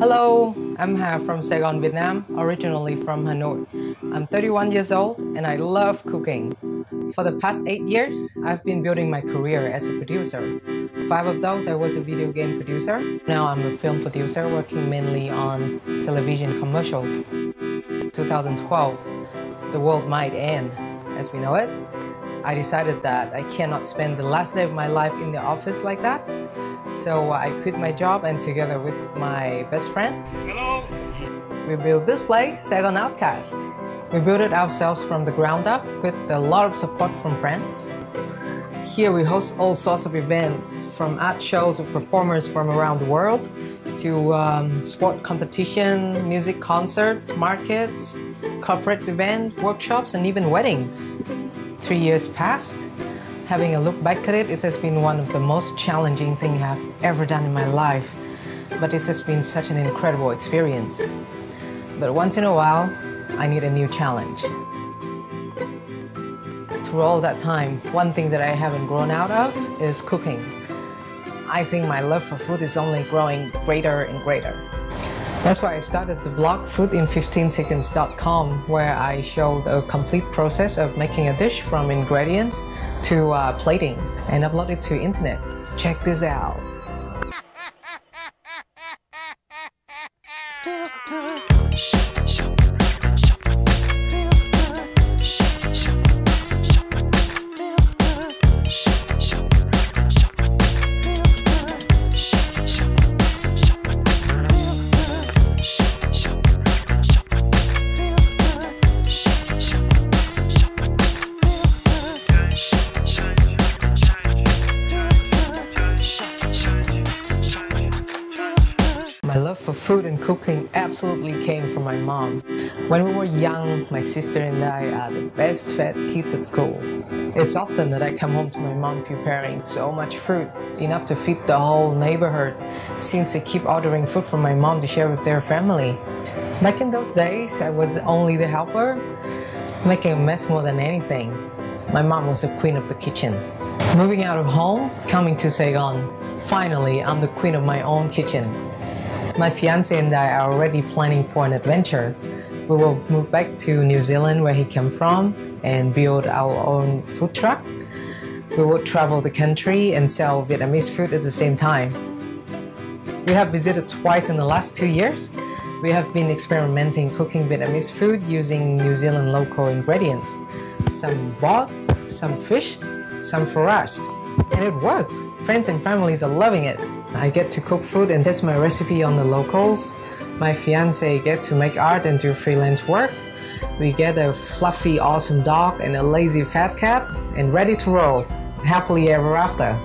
Hello, I'm Ha from Saigon, Vietnam, originally from Hanoi. I'm 31 years old and I love cooking. For the past 8 years, I've been building my career as a producer. Five of those I was a video game producer. Now I'm a film producer working mainly on television commercials. 2012, the world might end as we know it. I decided that I cannot spend the last day of my life in the office like that. So I quit my job and together with my best friend, Hello. we built this place, Saigon Outcast. We built it ourselves from the ground up with a lot of support from friends. Here we host all sorts of events, from art shows with performers from around the world to um, sport competition, music concerts, markets, corporate events, workshops, and even weddings. Three years passed, Having a look back at it, it has been one of the most challenging things I've ever done in my life. But it has been such an incredible experience. But once in a while, I need a new challenge. Through all that time, one thing that I haven't grown out of is cooking. I think my love for food is only growing greater and greater. That's why I started the blog foodin15seconds.com where I showed a complete process of making a dish from ingredients to uh, plating and upload it to internet. Check this out. For food and cooking absolutely came from my mom. When we were young, my sister and I are the best fed kids at school. It's often that I come home to my mom preparing so much food, enough to feed the whole neighborhood, since they keep ordering food from my mom to share with their family. Back in those days, I was only the helper, making a mess more than anything. My mom was the queen of the kitchen. Moving out of home, coming to Saigon, finally, I'm the queen of my own kitchen. My fiance and I are already planning for an adventure. We will move back to New Zealand where he came from and build our own food truck. We will travel the country and sell Vietnamese food at the same time. We have visited twice in the last two years. We have been experimenting cooking Vietnamese food using New Zealand local ingredients. Some bought, some fished, some foraged. And it works. Friends and families are loving it. I get to cook food and test my recipe on the locals. My fiance gets to make art and do freelance work. We get a fluffy, awesome dog and a lazy fat cat and ready to roll. Happily ever after.